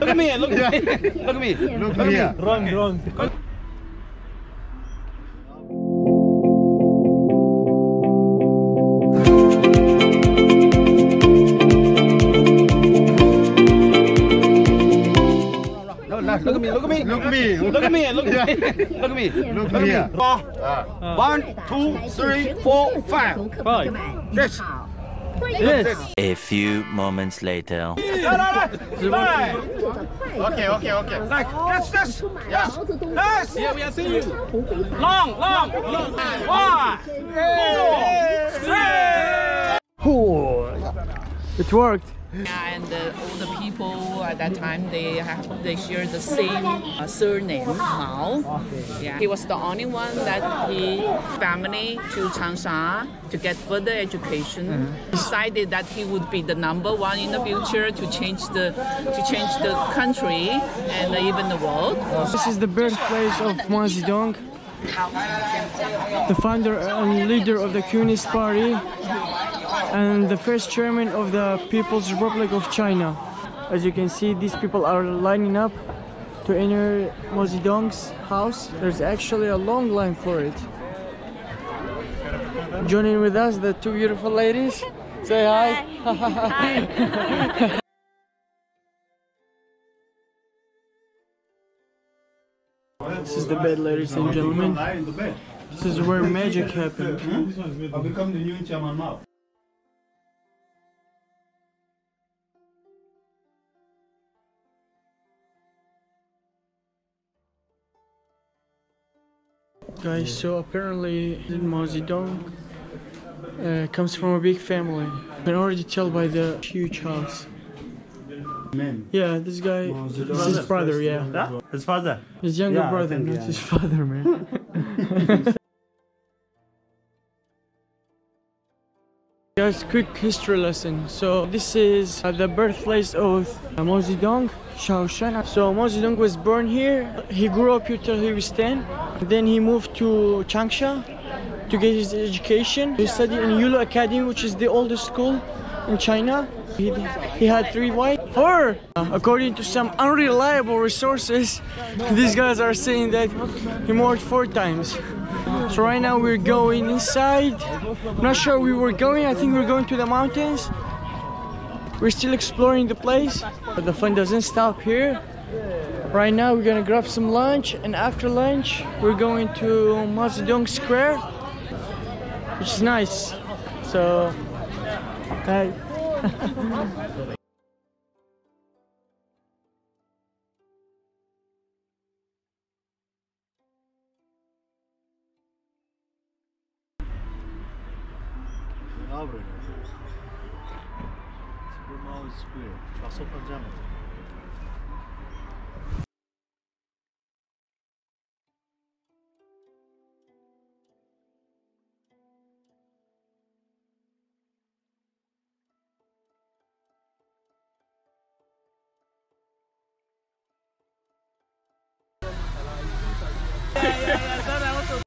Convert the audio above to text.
Look at me, look at me, look at me. Look here. Wrong, wrong. No, look at me, look at me. Look me. Look at me, look at me. Look at me. Look at me. Ah. One, two, three, four, five. Five. Yes. Yes. A few moments later. No, no, no. Okay, okay, okay. Like, yes, yes, yes, yes. Yeah, we are seeing you. Long, long, long. One, two, three. Oh, It worked. Yeah, and uh, at that time they have they share the same uh, surname Mao. Yeah, he was the only one that he family to Changsha to get further education. Decided that he would be the number one in the future to change the to change the country and even the world. This is the birthplace of Mao Zedong, the founder and leader of the Communist Party, and the first chairman of the People's Republic of China. As you can see, these people are lining up to enter Mao Zedong's house. There's actually a long line for it. Joining with us, the two beautiful ladies. Say hi. This is the bed, ladies and gentlemen. This is where magic happened. I'll become the new chairman now. Guys, so apparently Mao Zedong uh, comes from a big family. You can already tell by the huge house. Man. Yeah, this guy, this is his brother, yeah. His father. His younger Yeah, brother, think, not yeah. his father, man. Guys, quick history lesson. So this is uh, the birthplace of uh, Mao Zedong, Shaoshan. So Mao Zedong was born here. He grew up here till he was 10. Then he moved to Changsha to get his education. He studied in Yuelu Academy, which is the oldest school in China. He, he had three wives. Four! Uh, according to some unreliable resources, these guys are saying that he married four times. So right now we're going inside. I'm not sure we were going. I think we're going to the mountains. We're still exploring the place, but the fun doesn't stop here. Right now we're gonna grab some lunch, and after lunch we're going to Mao Zedong Square, which is nice. So, Não, Bruno. Segura mal o square. Passou pra diâmetro. Yeah, yeah, yeah,